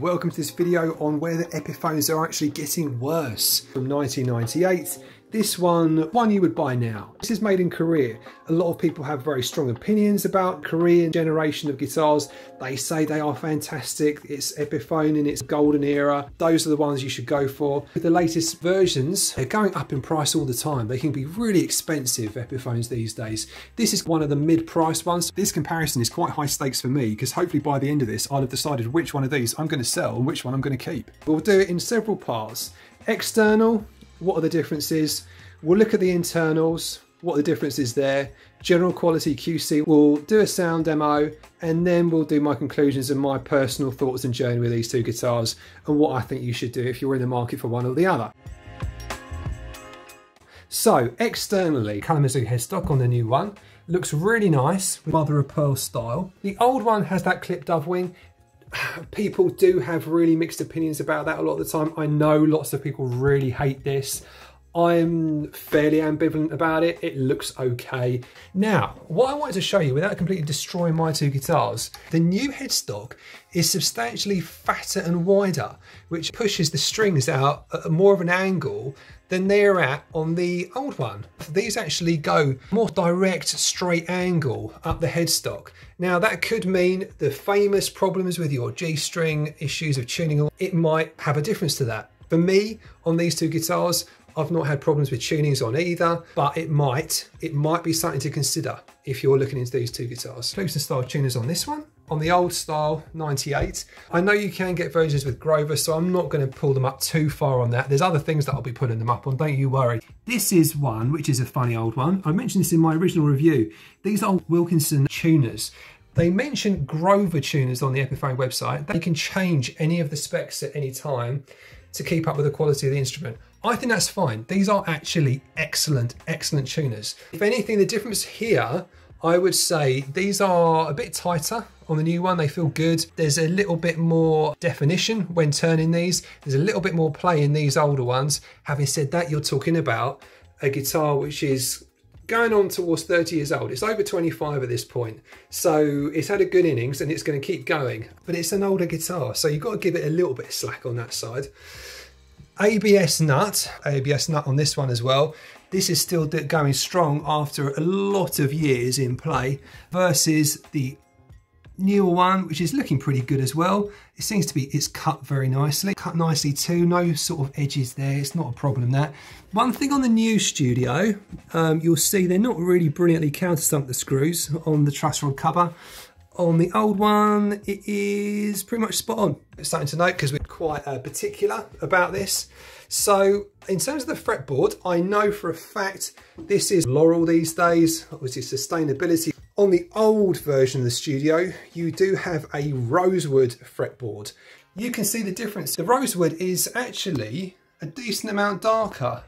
welcome to this video on where the Epiphones are actually getting worse. From 1998, this one, one you would buy now. This is made in Korea. A lot of people have very strong opinions about Korean generation of guitars. They say they are fantastic. It's Epiphone in its golden era. Those are the ones you should go for. The latest versions, they're going up in price all the time. They can be really expensive Epiphones these days. This is one of the mid-priced ones. This comparison is quite high stakes for me because hopefully by the end of this, I'll have decided which one of these I'm going to sell and which one I'm going to keep. We'll do it in several parts. External, what are the differences? We'll look at the internals, what are the difference is there. General quality QC, we'll do a sound demo and then we'll do my conclusions and my personal thoughts and journey with these two guitars and what I think you should do if you're in the market for one or the other. So externally, Kalamazoo headstock on the new one looks really nice with mother of pearl style. The old one has that clip dove wing people do have really mixed opinions about that a lot of the time. I know lots of people really hate this. I'm fairly ambivalent about it. It looks okay. Now, what I wanted to show you without completely destroying my two guitars, the new headstock is substantially fatter and wider, which pushes the strings out at more of an angle than they're at on the old one. These actually go more direct, straight angle up the headstock. Now that could mean the famous problems with your G-string issues of tuning, it might have a difference to that. For me, on these two guitars, I've not had problems with tunings on either, but it might, it might be something to consider if you're looking into these two guitars. Kluson style tuners on this one. On the old style 98, I know you can get versions with Grover, so I'm not going to pull them up too far on that. There's other things that I'll be putting them up on, don't you worry. This is one, which is a funny old one. I mentioned this in my original review. These are Wilkinson tuners. They mention Grover tuners on the Epiphone website. They can change any of the specs at any time to keep up with the quality of the instrument. I think that's fine. These are actually excellent, excellent tuners. If anything, the difference here, I would say these are a bit tighter on the new one. They feel good. There's a little bit more definition when turning these. There's a little bit more play in these older ones. Having said that, you're talking about a guitar which is going on towards 30 years old. It's over 25 at this point. So it's had a good innings and it's going to keep going. But it's an older guitar, so you've got to give it a little bit of slack on that side. ABS nut, ABS nut on this one as well. This is still going strong after a lot of years in play versus the newer one, which is looking pretty good as well. It seems to be, it's cut very nicely. Cut nicely too, no sort of edges there, it's not a problem that. One thing on the new studio, um, you'll see they're not really brilliantly countersunk the screws on the truss rod cover. On the old one, it is pretty much spot on. It's something to note because we're quite uh, particular about this. So in terms of the fretboard, I know for a fact this is Laurel these days, obviously sustainability. On the old version of the Studio, you do have a rosewood fretboard. You can see the difference. The rosewood is actually a decent amount darker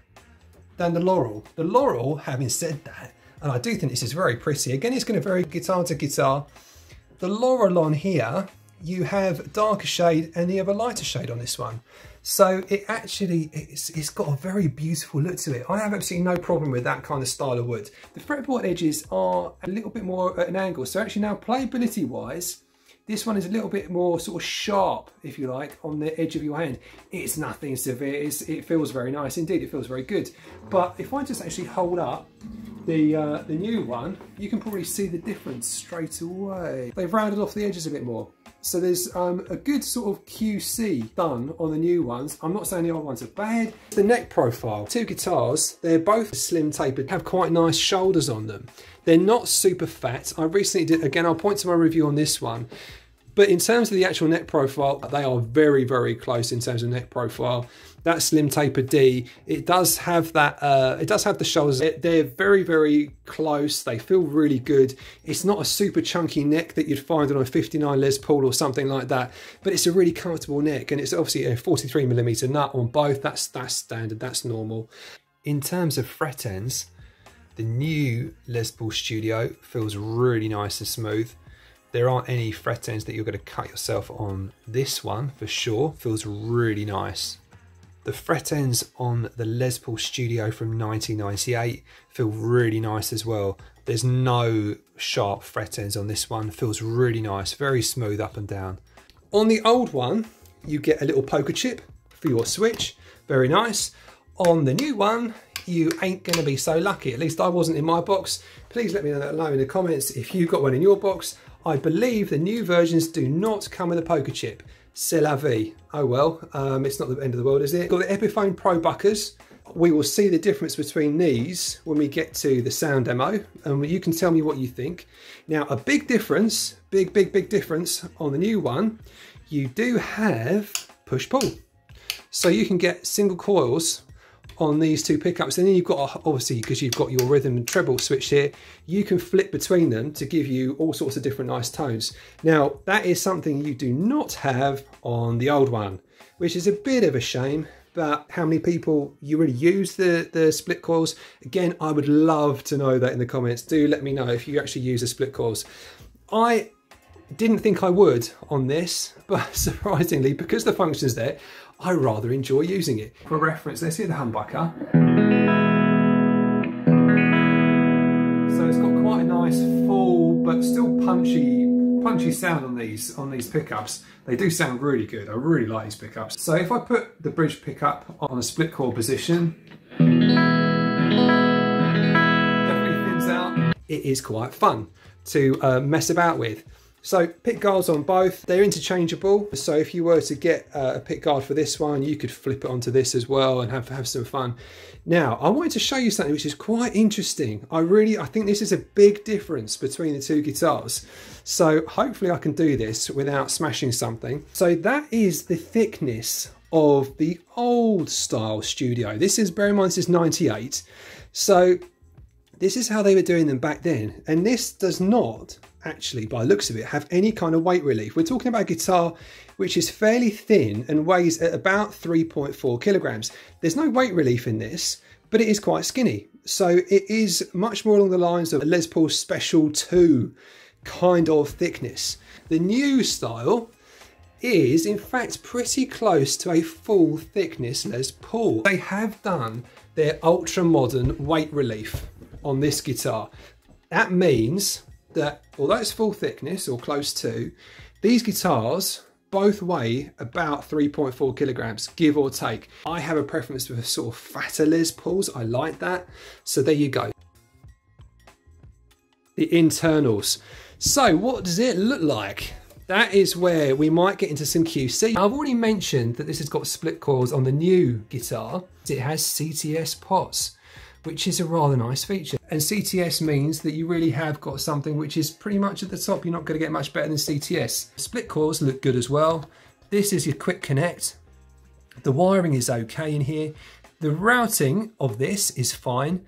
than the Laurel. The Laurel, having said that, and I do think this is very pretty, again it's going to vary guitar to guitar, the Laurel on here, you have darker shade and you have a lighter shade on this one. So it actually, it's, it's got a very beautiful look to it. I have absolutely no problem with that kind of style of wood. The fretboard edges are a little bit more at an angle. So actually now playability wise, this one is a little bit more sort of sharp, if you like, on the edge of your hand. It's nothing severe, it's, it feels very nice indeed, it feels very good. But if I just actually hold up the, uh, the new one, you can probably see the difference straight away. They've rounded off the edges a bit more. So there's um, a good sort of QC done on the new ones. I'm not saying the old ones are bad. The neck profile, two guitars, they're both slim tapered, have quite nice shoulders on them. They're not super fat. I recently did, again, I'll point to my review on this one. But in terms of the actual neck profile, they are very, very close in terms of neck profile. That slim taper D, it does have that, uh, it does have the shoulders. They're very, very close. They feel really good. It's not a super chunky neck that you'd find on a 59 Les Paul or something like that, but it's a really comfortable neck. And it's obviously a 43 millimeter nut on both. That's, that's standard, that's normal. In terms of fret ends, the new Les Paul Studio feels really nice and smooth. There aren't any fret ends that you're going to cut yourself on this one for sure. Feels really nice. The fret ends on the Les Paul Studio from 1998 feel really nice as well. There's no sharp fret ends on this one. Feels really nice, very smooth up and down. On the old one, you get a little poker chip for your switch. Very nice. On the new one, you ain't going to be so lucky. At least I wasn't in my box. Please let me know in the comments if you got one in your box. I believe the new versions do not come with a poker chip. C'est la vie. Oh well, um, it's not the end of the world, is it? Got the Epiphone Pro Buckers. We will see the difference between these when we get to the sound demo and you can tell me what you think. Now, a big difference, big, big, big difference on the new one, you do have push-pull. So you can get single coils on these two pickups and then you've got obviously because you've got your rhythm and treble switch here you can flip between them to give you all sorts of different nice tones. Now that is something you do not have on the old one which is a bit of a shame but how many people you really use the the split coils? Again i would love to know that in the comments. Do let me know if you actually use the split coils. I didn't think i would on this but surprisingly because the function's there I rather enjoy using it. For reference, let's see the humbucker. So it's got quite a nice full but still punchy punchy sound on these on these pickups. They do sound really good. I really like these pickups. So if I put the bridge pickup on a split coil position, definitely thins out. It is quite fun to uh, mess about with. So pick guards on both, they're interchangeable. So if you were to get uh, a pick guard for this one, you could flip it onto this as well and have, have some fun. Now, I wanted to show you something which is quite interesting. I really, I think this is a big difference between the two guitars. So hopefully I can do this without smashing something. So that is the thickness of the old style studio. This is, bear in mind, this is 98. So this is how they were doing them back then. And this does not actually, by looks of it, have any kind of weight relief. We're talking about a guitar which is fairly thin and weighs at about 3.4 kilograms. There's no weight relief in this, but it is quite skinny. So it is much more along the lines of a Les Paul Special 2 kind of thickness. The new style is in fact pretty close to a full thickness Les Paul. They have done their ultra modern weight relief on this guitar. That means that although it's full thickness or close to, these guitars both weigh about 3.4 kilograms, give or take. I have a preference for sort of fatter Les Pauls. I like that. So there you go. The internals. So what does it look like? That is where we might get into some QC. I've already mentioned that this has got split coils on the new guitar. It has CTS pots which is a rather nice feature. And CTS means that you really have got something which is pretty much at the top. You're not going to get much better than CTS. Split coils look good as well. This is your quick connect. The wiring is okay in here. The routing of this is fine.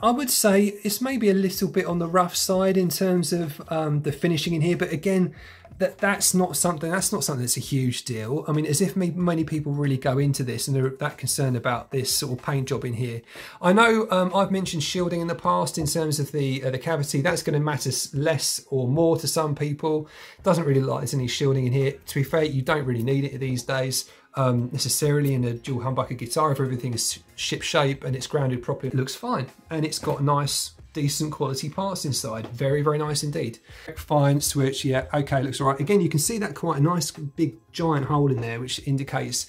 I would say it's maybe a little bit on the rough side in terms of um, the finishing in here, but again, that that's not something that's not something that's a huge deal. I mean, as if many people really go into this and they're that concerned about this sort of paint job in here. I know um, I've mentioned shielding in the past in terms of the uh, the cavity. That's going to matter less or more to some people. Doesn't really like there's any shielding in here. To be fair, you don't really need it these days. Um, necessarily in a dual humbucker guitar if everything is ship shape and it's grounded properly it looks fine and it's got nice decent quality parts inside. Very, very nice indeed. Fine, switch, yeah, okay, looks all right. Again, you can see that quite a nice big giant hole in there, which indicates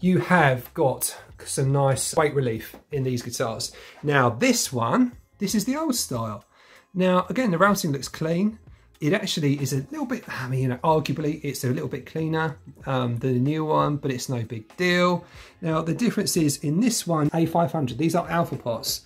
you have got some nice weight relief in these guitars. Now this one, this is the old style. Now, again, the routing looks clean. It actually is a little bit, I mean, you know, arguably it's a little bit cleaner um, than the new one, but it's no big deal. Now, the difference is in this one, A500, these are alpha pots.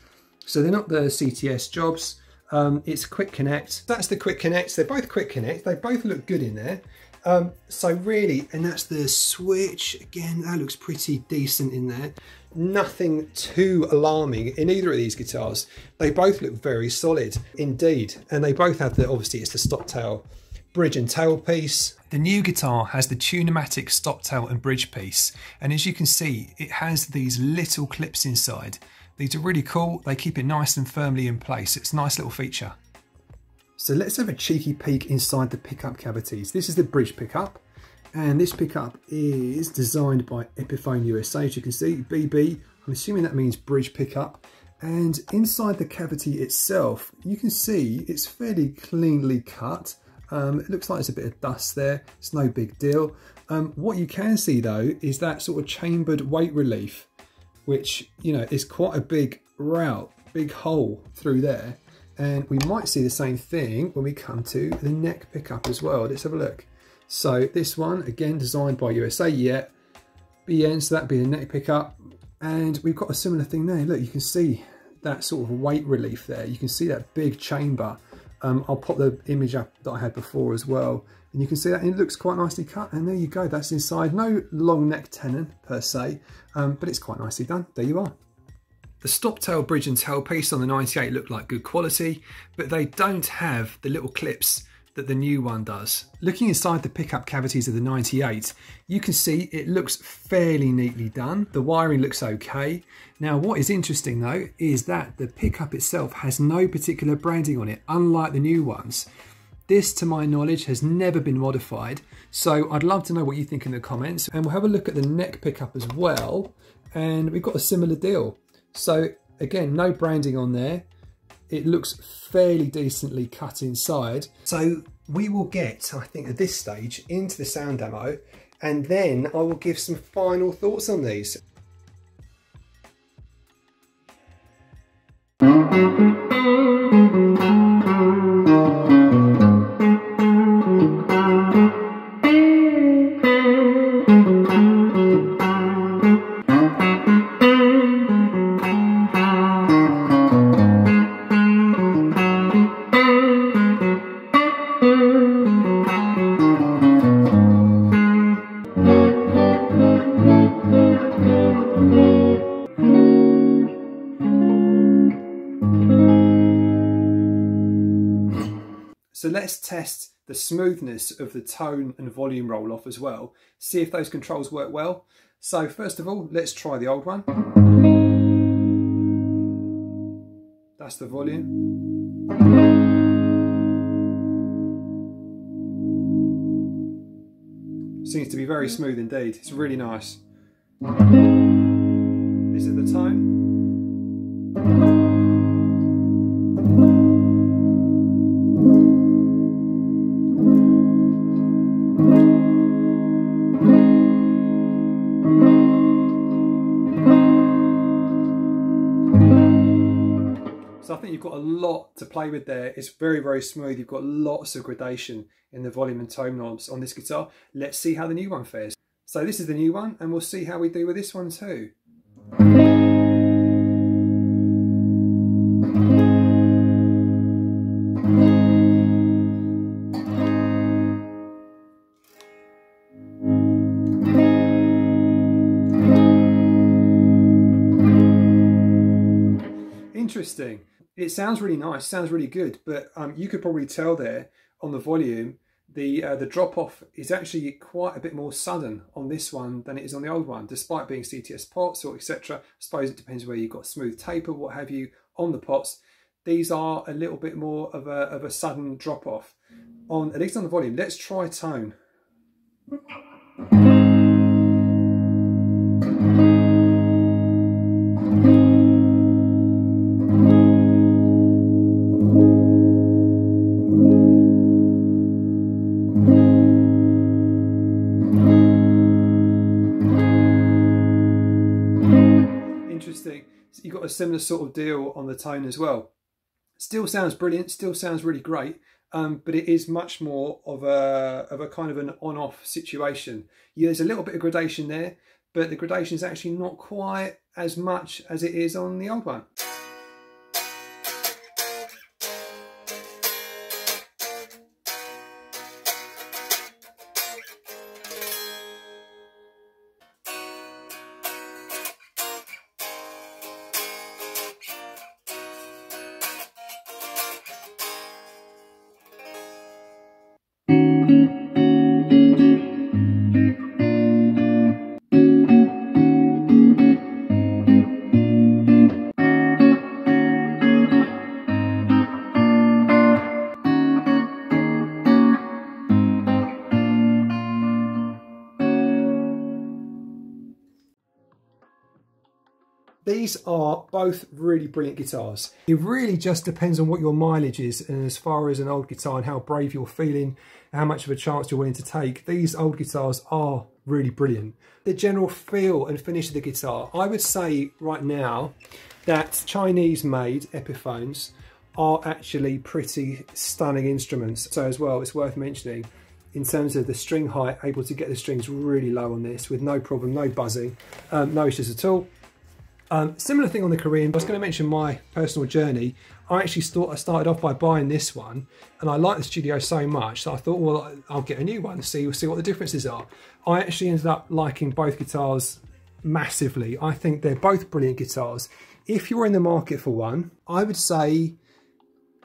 So they're not the CTS jobs. Um, it's Quick Connect. That's the Quick Connect. They're both Quick Connect. They both look good in there. Um, so really, and that's the switch. Again, that looks pretty decent in there. Nothing too alarming in either of these guitars. They both look very solid indeed. And they both have the, obviously it's the stop tail bridge and tail piece. The new guitar has the Tune-o-matic stop tail and bridge piece. And as you can see, it has these little clips inside these are really cool. They keep it nice and firmly in place. It's a nice little feature. So let's have a cheeky peek inside the pickup cavities. This is the bridge pickup. And this pickup is designed by Epiphone USA, as you can see, BB. I'm assuming that means bridge pickup. And inside the cavity itself, you can see it's fairly cleanly cut. Um, it looks like there's a bit of dust there. It's no big deal. Um, what you can see though is that sort of chambered weight relief, which, you know, is quite a big route, big hole through there. And we might see the same thing when we come to the neck pickup as well. Let's have a look. So this one, again, designed by USA Yet. BN, so that'd be the neck pickup. And we've got a similar thing there. Look, you can see that sort of weight relief there. You can see that big chamber. Um, I'll pop the image up that I had before as well. And you can see that it looks quite nicely cut. And there you go, that's inside. No long neck tenon per se, um, but it's quite nicely done. There you are. The stop tail bridge and tailpiece on the 98 look like good quality, but they don't have the little clips that the new one does. Looking inside the pickup cavities of the 98, you can see it looks fairly neatly done. The wiring looks okay. Now what is interesting though is that the pickup itself has no particular branding on it, unlike the new ones. This, to my knowledge, has never been modified. So I'd love to know what you think in the comments. And we'll have a look at the neck pickup as well. And we've got a similar deal. So again, no branding on there it looks fairly decently cut inside. So we will get, I think at this stage, into the sound demo and then I will give some final thoughts on these. let's test the smoothness of the tone and volume roll off as well. See if those controls work well. So first of all, let's try the old one. That's the volume. Seems to be very smooth indeed. It's really nice. This is the tone. So I think you've got a lot to play with there. It's very, very smooth. You've got lots of gradation in the volume and tone knobs on this guitar. Let's see how the new one fares. So this is the new one and we'll see how we do with this one too. Interesting. It sounds really nice, sounds really good, but um, you could probably tell there on the volume, the uh, the drop off is actually quite a bit more sudden on this one than it is on the old one, despite being CTS pots or etc. I suppose it depends where you've got smooth taper, what have you, on the pots. These are a little bit more of a, of a sudden drop off. On At least on the volume, let's try tone. You've got a similar sort of deal on the tone as well. Still sounds brilliant, still sounds really great, um, but it is much more of a, of a kind of an on-off situation. Yeah, there's a little bit of gradation there, but the gradation is actually not quite as much as it is on the old one. These are both really brilliant guitars. It really just depends on what your mileage is and as far as an old guitar and how brave you're feeling, how much of a chance you're willing to take. These old guitars are really brilliant. The general feel and finish of the guitar, I would say right now that Chinese made Epiphones are actually pretty stunning instruments. So as well, it's worth mentioning in terms of the string height, able to get the strings really low on this with no problem, no buzzing, um, no issues at all. Um, similar thing on the Korean, I was going to mention my personal journey. I actually thought I started off by buying this one and I liked the studio so much that I thought, well, I'll get a new one, see, see what the differences are. I actually ended up liking both guitars massively. I think they're both brilliant guitars. If you're in the market for one, I would say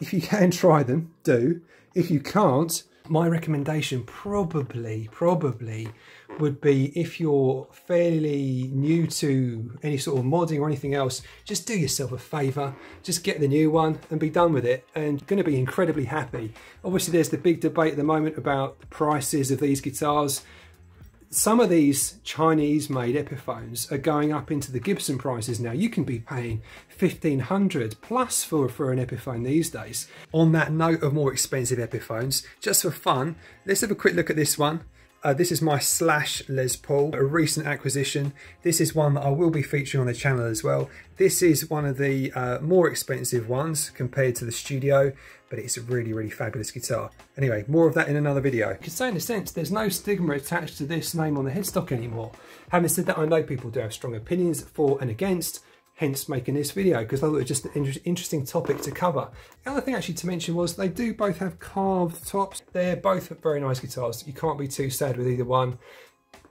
if you can try them, do. If you can't, my recommendation probably, probably would be if you're fairly new to any sort of modding or anything else, just do yourself a favour, just get the new one and be done with it and to be incredibly happy. Obviously there's the big debate at the moment about the prices of these guitars some of these Chinese made Epiphones are going up into the Gibson prices now. You can be paying 1500 plus for, for an Epiphone these days. On that note of more expensive Epiphones, just for fun, let's have a quick look at this one. Uh, this is my Slash Les Paul, a recent acquisition. This is one that I will be featuring on the channel as well. This is one of the uh, more expensive ones compared to the Studio, but it's a really, really fabulous guitar. Anyway, more of that in another video. You could say in a sense, there's no stigma attached to this name on the headstock anymore. Having said that, I know people do have strong opinions for and against, hence making this video because I thought it was just an interesting topic to cover. The other thing actually to mention was they do both have carved tops. They're both very nice guitars. You can't be too sad with either one,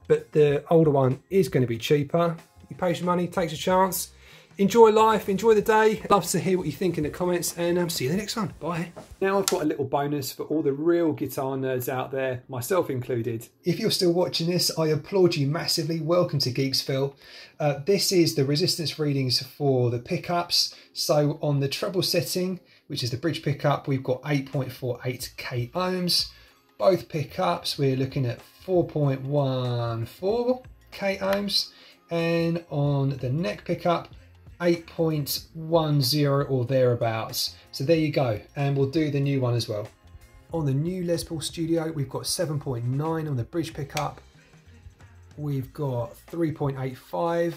but the older one is going to be cheaper. You pay your money, takes a chance enjoy life, enjoy the day. Love to hear what you think in the comments and um, see you in the next one. Bye. Now I've got a little bonus for all the real guitar nerds out there, myself included. If you're still watching this, I applaud you massively. Welcome to Geeksville. Uh, this is the resistance readings for the pickups. So on the treble setting, which is the bridge pickup, we've got 8.48 k ohms. Both pickups, we're looking at 4.14 k ohms. And on the neck pickup, 8.10 or thereabouts. So there you go, and we'll do the new one as well. On the new Les Paul Studio, we've got 7.9 on the bridge pickup. We've got 3.85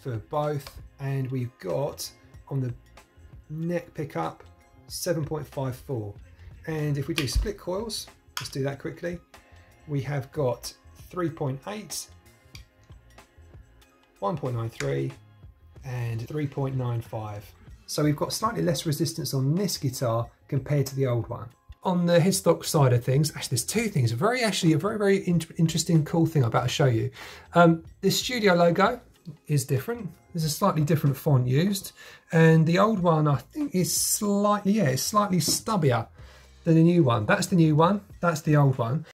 for both, and we've got on the neck pickup 7.54. And if we do split coils, let's do that quickly. We have got 3.8, 1.93, and 3.95. So we've got slightly less resistance on this guitar compared to the old one. On the headstock side of things, actually there's two things, very actually a very, very in interesting, cool thing I'm about to show you. Um, this studio logo is different. There's a slightly different font used. And the old one, I think is slightly, yeah, it's slightly stubbier than the new one. That's the new one, that's the old one.